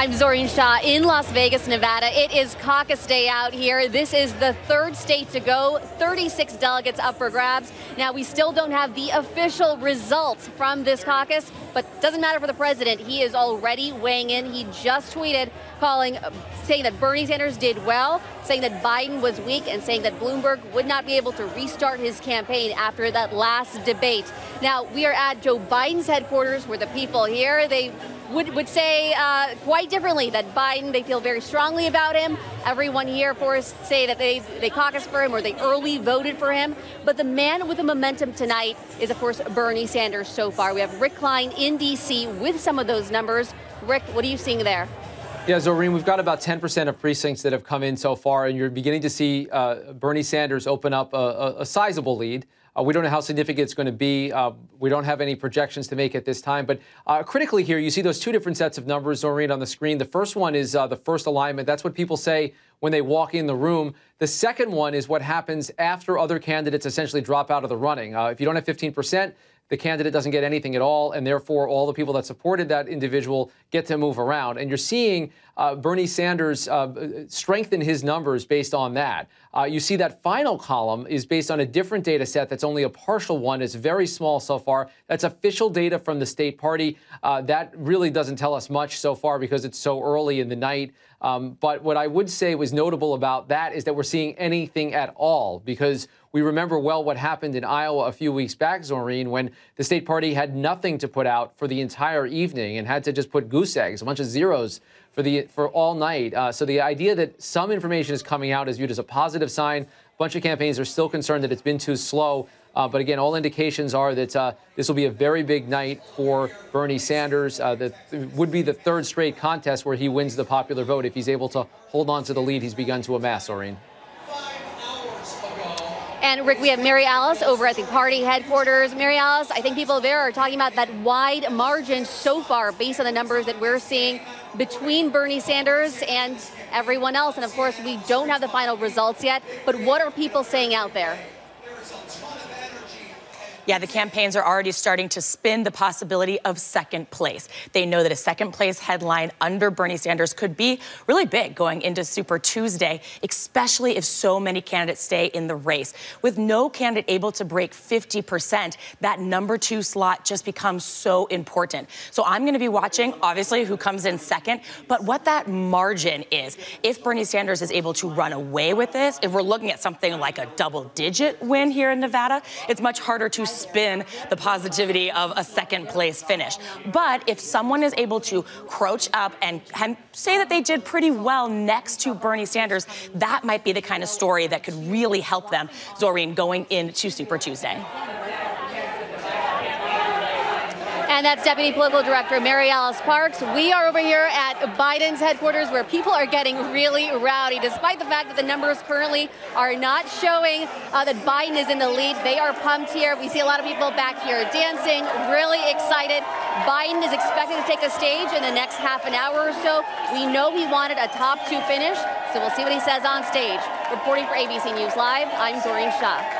I'm Zohreen Shah in Las Vegas, Nevada. It is caucus day out here. This is the third state to go, 36 delegates up for grabs. Now, we still don't have the official results from this caucus, but doesn't matter for the president. He is already weighing in. He just tweeted calling, uh, saying that Bernie Sanders did well, saying that Biden was weak, and saying that Bloomberg would not be able to restart his campaign after that last debate. Now, we are at Joe Biden's headquarters where the people here, they would, would say uh, quite differently that Biden, they feel very strongly about him. Everyone here, of course, say that they, they caucused for him or they early voted for him. But the man with the momentum tonight is, of course, Bernie Sanders so far. We have Rick Klein in D.C. with some of those numbers. Rick, what are you seeing there? Yeah, Zohreen, we've got about 10% of precincts that have come in so far, and you're beginning to see uh, Bernie Sanders open up a, a, a sizable lead. Uh, we don't know how significant it's going to be. Uh, we don't have any projections to make at this time. But uh, critically here, you see those two different sets of numbers, Zohreen, on the screen. The first one is uh, the first alignment. That's what people say when they walk in the room. The second one is what happens after other candidates essentially drop out of the running. Uh, if you don't have 15 percent, the candidate doesn't get anything at all, and therefore all the people that supported that individual get to move around. And you're seeing uh, Bernie Sanders uh, strengthen his numbers based on that. Uh, you see that final column is based on a different data set that's only a partial one. It's very small so far. That's official data from the state party. Uh, that really doesn't tell us much so far because it's so early in the night. Um, but what I would say was notable about that is that we're seeing anything at all because we remember well what happened in Iowa a few weeks back, Zohreen, when the state party had nothing to put out for the entire evening and had to just put goose eggs, a bunch of zeros for the for all night. Uh, so the idea that some information is coming out is viewed as a positive sign. A bunch of campaigns are still concerned that it's been too slow. Uh, but again, all indications are that uh, this will be a very big night for Bernie Sanders. Uh, that would be the third straight contest where he wins the popular vote if he's able to hold on to the lead he's begun to amass, Zohreen. And Rick, we have Mary Alice over at the party headquarters. Mary Alice, I think people there are talking about that wide margin so far based on the numbers that we're seeing between Bernie Sanders and everyone else. And of course, we don't have the final results yet. But what are people saying out there? Yeah, the campaigns are already starting to spin the possibility of second place. They know that a second place headline under Bernie Sanders could be really big going into Super Tuesday, especially if so many candidates stay in the race. With no candidate able to break 50%, that number two slot just becomes so important. So I'm going to be watching, obviously, who comes in second, but what that margin is. If Bernie Sanders is able to run away with this, if we're looking at something like a double digit win here in Nevada, it's much harder to spin the positivity of a second place finish. But if someone is able to crouch up and, and say that they did pretty well next to Bernie Sanders, that might be the kind of story that could really help them, Zohreen, going into Super Tuesday. And that's Deputy Political Director Mary Alice Parks. We are over here at Biden's headquarters where people are getting really rowdy. Despite the fact that the numbers currently are not showing uh, that Biden is in the lead, they are pumped here. We see a lot of people back here dancing, really excited. Biden is expected to take a stage in the next half an hour or so. We know he wanted a top two finish, so we'll see what he says on stage. Reporting for ABC News Live, I'm Zohreen Shah.